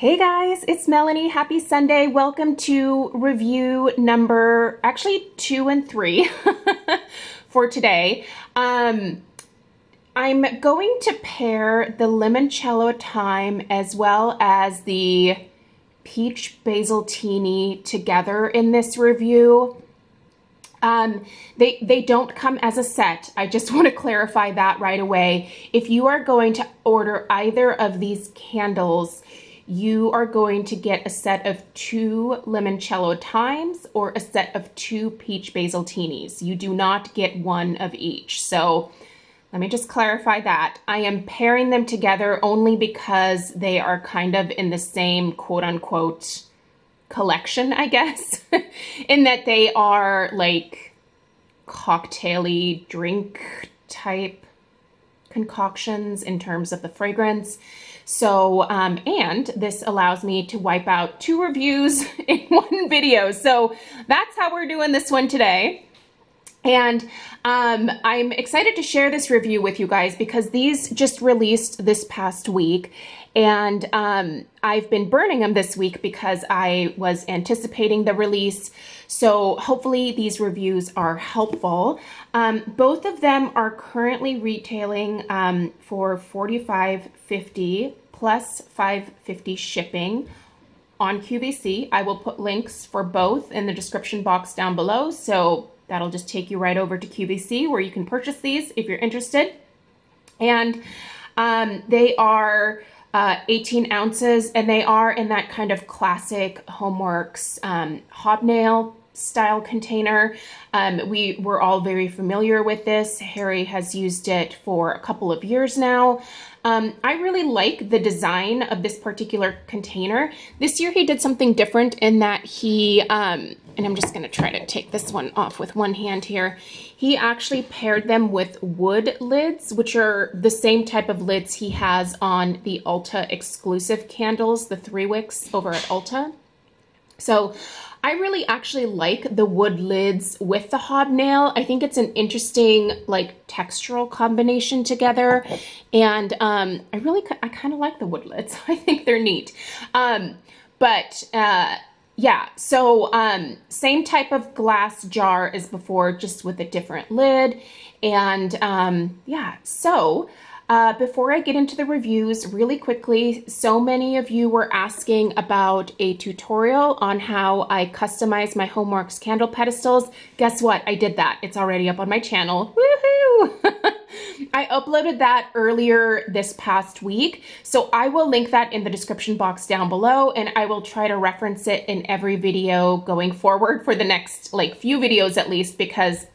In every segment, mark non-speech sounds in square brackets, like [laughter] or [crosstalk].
Hey guys, it's Melanie. Happy Sunday. Welcome to review number actually two and three [laughs] for today. Um, I'm going to pair the limoncello thyme as well as the peach basiltini together in this review. Um, they, they don't come as a set. I just [laughs] want to clarify that right away. If you are going to order either of these candles, you are going to get a set of two limoncello thymes or a set of two peach basiltinis. You do not get one of each. So let me just clarify that. I am pairing them together only because they are kind of in the same quote unquote collection, I guess, [laughs] in that they are like cocktaily drink type concoctions in terms of the fragrance. So, um, and this allows me to wipe out two reviews [laughs] in one video. So that's how we're doing this one today. And um, I'm excited to share this review with you guys because these just released this past week. And um, I've been burning them this week because I was anticipating the release. So hopefully these reviews are helpful. Um, both of them are currently retailing um, for $45.50 plus $5.50 shipping on QVC. I will put links for both in the description box down below. So That'll just take you right over to QVC where you can purchase these if you're interested. And um, they are uh, 18 ounces and they are in that kind of classic Homeworx um, hobnail style container. Um, we were all very familiar with this. Harry has used it for a couple of years now. Um, I really like the design of this particular container. This year he did something different in that he, um, and I'm just going to try to take this one off with one hand here. He actually paired them with wood lids, which are the same type of lids he has on the Ulta exclusive candles, the three wicks over at Ulta. So I really actually like the wood lids with the hobnail. I think it's an interesting like textural combination together. And um, I really, I kind of like the wood lids. [laughs] I think they're neat. Um, but uh, yeah, so um, same type of glass jar as before, just with a different lid. And um, yeah, so uh, before I get into the reviews, really quickly, so many of you were asking about a tutorial on how I customize my Homeworx candle pedestals. Guess what? I did that. It's already up on my channel. Woohoo! [laughs] I uploaded that earlier this past week, so I will link that in the description box down below, and I will try to reference it in every video going forward for the next like few videos at least, because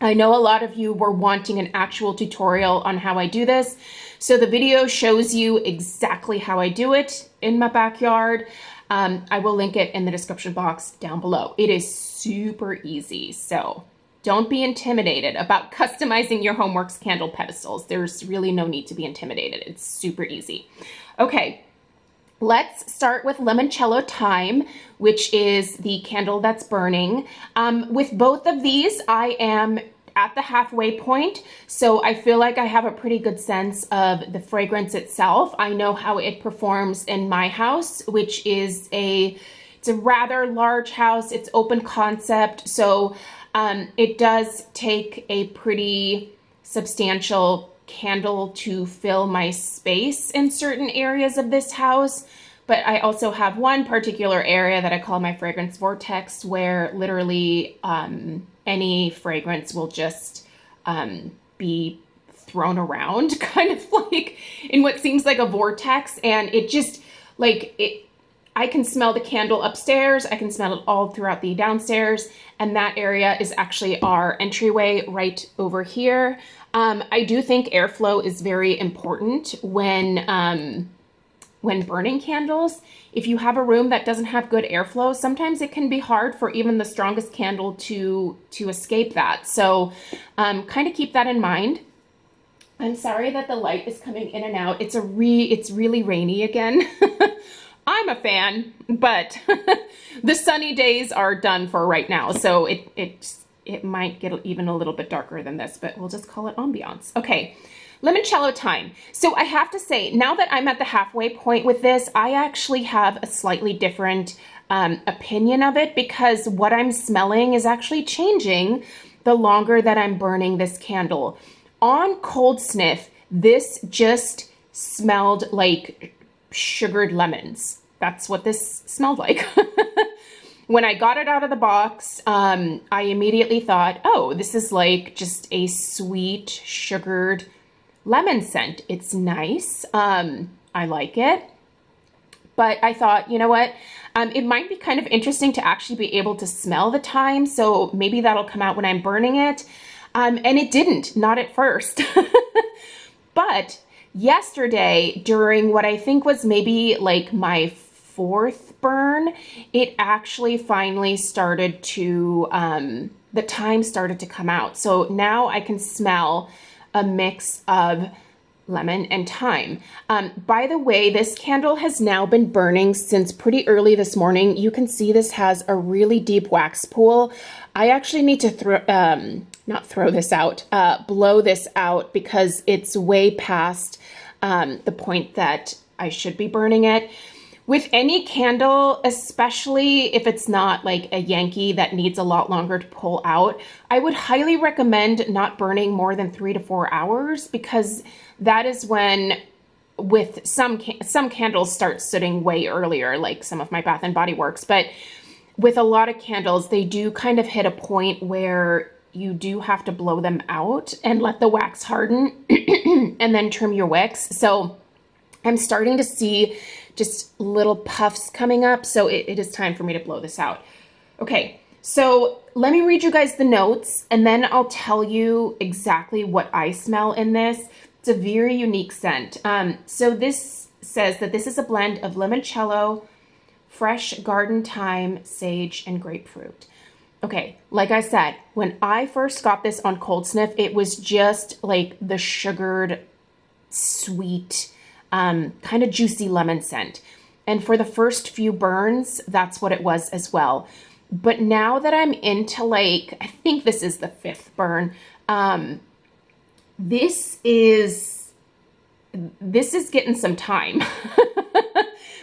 I know a lot of you were wanting an actual tutorial on how I do this. So the video shows you exactly how I do it in my backyard. Um, I will link it in the description box down below. It is super easy. So don't be intimidated about [laughs] customizing your Homeworx candle pedestals. There's really no need to be intimidated. It's super easy. Okay, Let's start with limoncello thyme, which is the candle that's burning. Um, with both of these, I am at the halfway point, so I feel like I have a pretty good sense of the fragrance itself. I know how it performs in my house, which is a it's a rather large house. It's open concept, so um, it does take a pretty substantial candle to fill my space in certain areas of this house. But I also have one particular area that I call my fragrance vortex where literally um, any fragrance will just um, be thrown around [laughs] kind of like in what seems like a vortex. And it just like it, I can smell the candle upstairs. I can smell it all throughout the downstairs. And that area is actually our entryway right over here. Um, I do think airflow is very important when um, when burning candles. If you have a room that doesn't have good airflow, sometimes it can be hard for even the strongest candle to to escape that. So um, kind of keep that in mind. I'm sorry that the light is coming in and out. It's a re it's really rainy again. [laughs] I'm a fan, but [laughs] the sunny days are done for right now. So it it's it might get even a little bit darker than this, but we'll just call it ambiance. Okay, limoncello thyme. So I have to say, now that I'm at the halfway point with this, I actually have a slightly different um, opinion of it because what I'm smelling is actually changing the longer that I'm burning this candle. On cold sniff, this just smelled like sugared lemons. That's what this smelled like. [laughs] when I got it out of the box, um, I immediately thought, oh, this is like just a sweet, sugared lemon scent. It's nice. Um, I like it. But I thought, you know what? Um, it might be kind of interesting to actually be able to smell the thyme. So maybe that'll come out when I'm burning it. Um, and it didn't, not at first. [laughs] but yesterday, during what I think was maybe like my fourth burn, it actually finally started to, um, the thyme started to come out. So now I can smell a mix of lemon and thyme. Um, by the way, this candle has now been burning since pretty early this morning. You can see this has a really deep wax pool. I actually need to throw, um, not throw this out, uh, blow this out because it's way past um, the point that I should be burning it. With any candle, especially if it's not like a Yankee that needs a lot longer to pull out, I would highly recommend not burning more than three to four hours because that is when with some some candles start sitting way earlier, like some of my Bath and Body Works, but with a lot of candles, they do kind of hit a point where you do have to blow them out and let the wax harden [clears throat] and then trim your wicks. So I'm starting to see just little puffs coming up. So it, it is time for me to blow this out. Okay, so let me read you guys the notes and then I'll tell you exactly what I smell in this. It's a very unique scent. Um, so this says that this is a blend of limoncello, fresh garden thyme, sage, and grapefruit. Okay, like I said, when I first got this on Cold Sniff, it was just like the sugared, sweet, um, kind of juicy lemon scent. And for the first few burns, that's what it was as well. But now that I'm into like, I think this is the fifth burn, um, this is, this is getting some thyme. [laughs]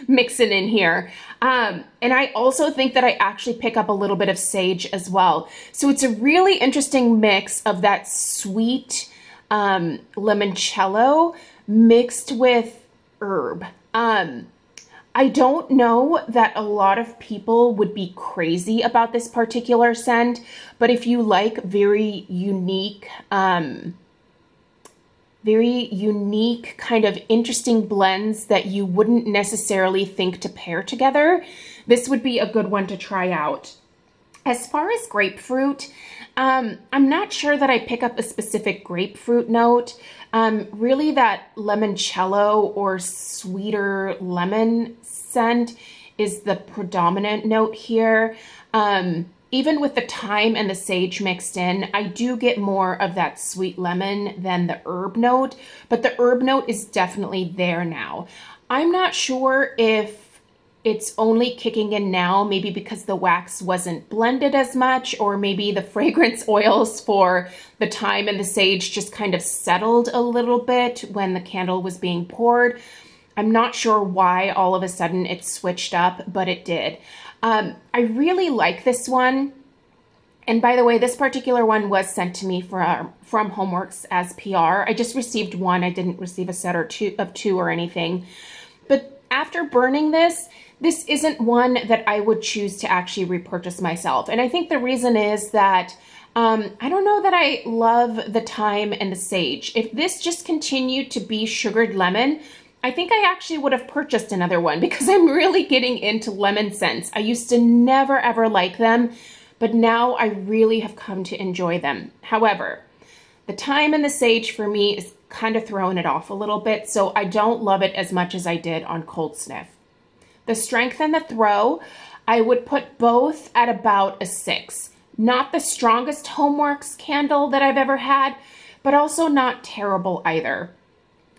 mixing in here. Um, and I also think that I actually pick up a little bit of sage as well. So it's a really interesting mix of that sweet um, limoncello mixed with herb. Um, I don't know that a lot of people would be crazy about this particular scent, but if you like very unique, um, very unique, kind of interesting blends that you wouldn't necessarily think to pair together, this would be a good one to try out. As far as grapefruit, um, I'm not sure that I pick up a specific grapefruit note. Um, really that limoncello or sweeter lemon scent is the predominant note here. Um, even with the thyme and the sage mixed in, I do get more of that sweet lemon than the herb note, but the herb note is definitely there now. I'm not sure if it's only kicking in now, maybe because the wax wasn't blended as much, or maybe the [laughs] fragrance oils for the thyme and the sage just kind of settled a little bit when the candle was being poured. I'm not sure why all of a sudden it switched up, but it did. Um, I really like this one. And by the way, this particular one was sent to me from, from Homeworx as PR. I just received one. I didn't receive a set or two of two or anything. But after burning this, this isn't one that I would choose to actually repurchase myself. And I think the reason is that um, I don't know that I love the thyme and the sage. If this just continued to be sugared lemon, I think I actually would have purchased another one because [laughs] I'm really getting into lemon scents. I used to never ever like them, but now I really have come to enjoy them. However, the thyme and the sage for me is kind of throwing it off a little bit, so I don't love it as much as I did on Cold Sniff. The strength and the throw, I would put both at about a six. Not the strongest Homeworx candle that I've ever had, but also not terrible either.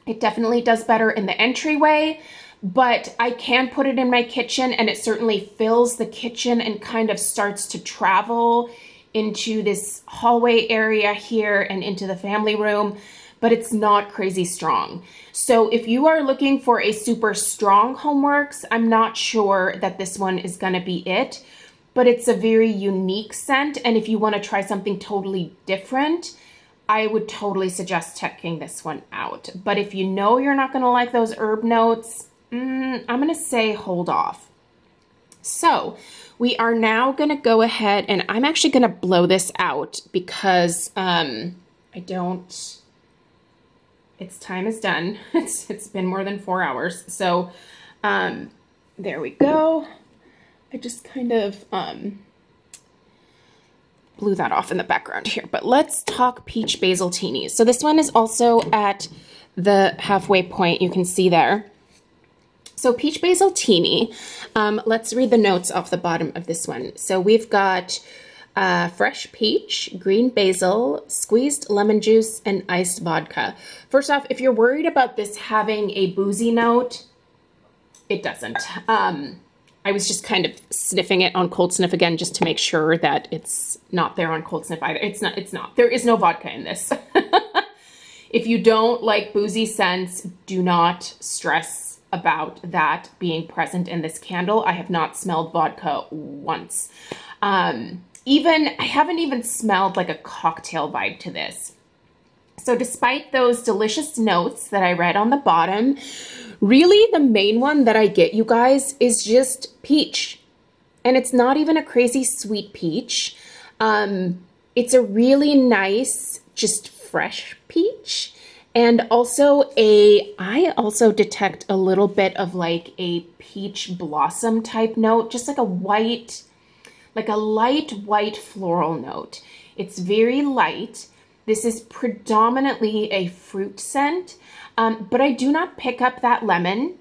It definitely does better in the entryway, but I can put it in my kitchen and it certainly fills the kitchen and kind of starts to travel into this hallway area here and into the family room. But it's not crazy strong. So if you are looking for a super strong Homeworx, I'm not sure that this one is gonna be it, but it's a very unique scent. And if you wanna try something totally different, I would totally suggest checking this one out. But if you know you're not gonna like those herb notes, mm, I'm gonna say hold off. So we are now gonna go ahead and I'm actually gonna blow this out because um, I don't, its time is done. [laughs] It's, it's been more than four hours. So um, there we go. I just kind of um, blew that off in the background here. But let's talk peach basiltinis. So this one is also at the halfway point. You can see there. So peach basiltini. Um, let's read the notes off the bottom of this one. So we've got uh, fresh peach, green basil, squeezed lemon juice, and iced vodka. First off, if you're worried about this having a boozy note, it doesn't. Um, I was just kind of sniffing it on cold sniff again just to make sure that it's not there on cold sniff either. It's not, it's not. There is no vodka in this. [laughs] if you don't like boozy scents, do not stress about that being present in this candle. I have not smelled vodka once. Um, even, I haven't even smelled like a cocktail vibe to this. So despite those delicious notes that I read on the bottom, really the main one that I get, you guys, is just peach. And it's not even a crazy sweet peach. Um, it's a really nice, just fresh peach. And also a, I also detect a little bit of like a peach blossom type note, just like a white, like a light white floral note. It's very light. This is predominantly a fruit scent, um, but I do not pick up that lemon.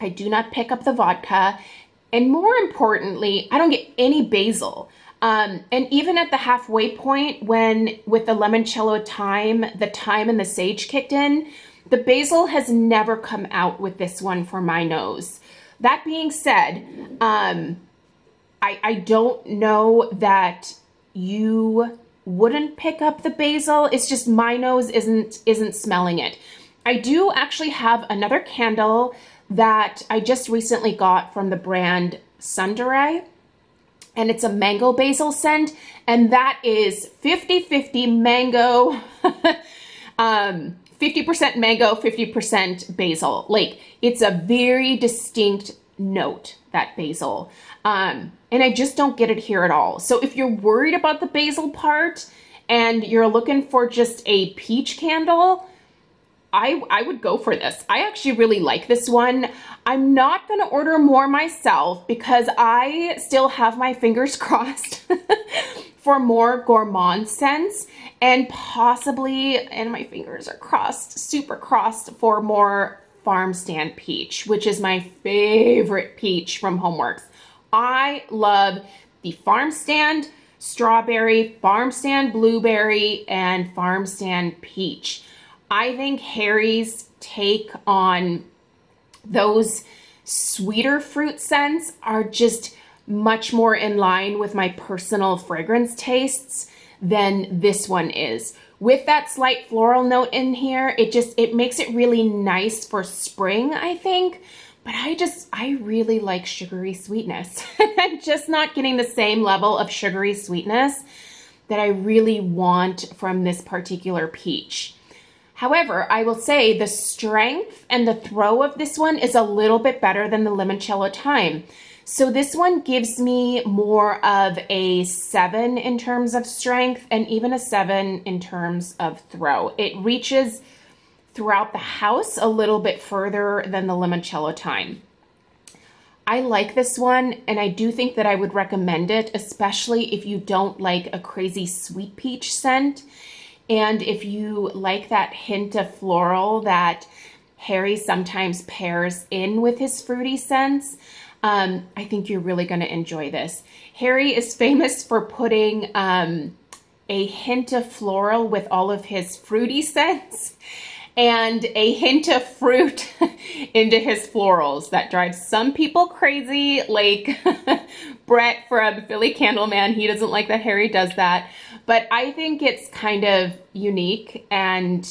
I do not pick up the vodka. And more importantly, I don't get any basil. Um, and even at the halfway point, when with the limoncello thyme, the thyme and the sage kicked in, the basil has never come out with this one for my nose. That being said, um, I, I don't know that you wouldn't pick up the basil. It's just my nose isn't isn't smelling it. I do actually have another candle that I just recently got from the brand Sundaray and it's a mango basil scent and that is 50-50 mango [laughs] um 50% mango 50% basil like it's a very distinct note that basil um and I just don't get it here at all so if you're worried about the basil part and you're looking for just a peach candle I, I would go for this. I actually really like this one. I'm not going to order more myself because I still have my fingers [laughs] crossed for more gourmand scents and possibly, and my fingers are crossed, super crossed for more farm stand peach, which is my favorite peach from Homeworx. I love the farm stand strawberry, farm stand blueberry, and farm stand peach. I think Harry's take on those sweeter fruit scents are just much more in line with my personal fragrance tastes than this one is. With that slight floral note in here, it just, it makes it really nice for spring, I think. But I just, I really like sugary sweetness. I'm [laughs] just not getting the same level of sugary sweetness that I really want from this particular peach. However, I will say the strength and the throw of this one is a little bit better than the limoncello thyme. So this one gives me more of a seven in terms of strength and even a seven in terms of throw. It reaches throughout the house a little bit further than the limoncello thyme. I like this one and I do think that I would recommend it, especially if you don't like a crazy sweet peach scent. And if you like that hint of floral that Harry sometimes pairs in with his fruity scents, um, I think you're really going to enjoy this. Harry is famous for putting um, a hint of floral with all of his fruity scents and a hint of fruit [laughs] into his florals. That drives some people crazy, like [laughs] Brett from Philly Candleman. He doesn't like that Harry does that. But I think it's kind of unique and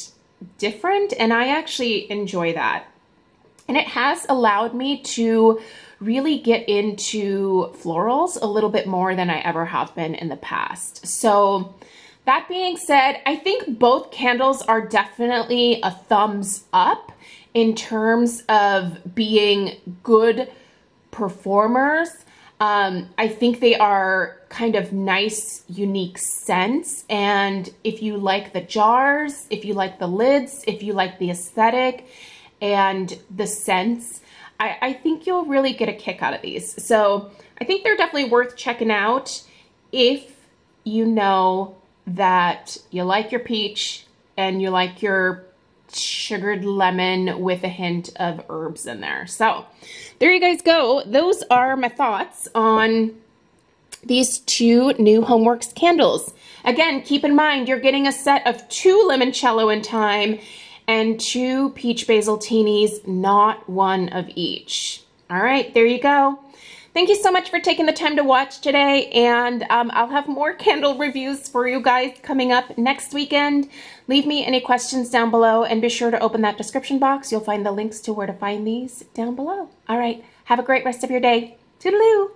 different and I actually enjoy that. And it has allowed me to really get into florals a little bit more than I ever have been in the past. So that being said, I think both candles are definitely a thumbs up in terms of being good performers. Um, I think they are kind of nice, unique scents. And if you like the jars, if you like the lids, if you like the aesthetic and the scents, I, I think you'll really get a kick out of these. So I think they're definitely worth checking out if you know that you like your peach and you like your sugared lemon with a hint of herbs in there. So there you guys go. Those are my thoughts on these two new Homeworx candles. Again, keep in mind you're getting a set of two limoncello in thyme and two peach basiltinis, not one of each. All right, there you go. Thank you so much for taking the time to watch today, and um, I'll have more [laughs] candle reviews for you guys coming up next weekend. Leave me any questions down below, and be sure to open that description box. You'll find the links to where to find these down below. All right, have a great rest of your day. Toodaloo!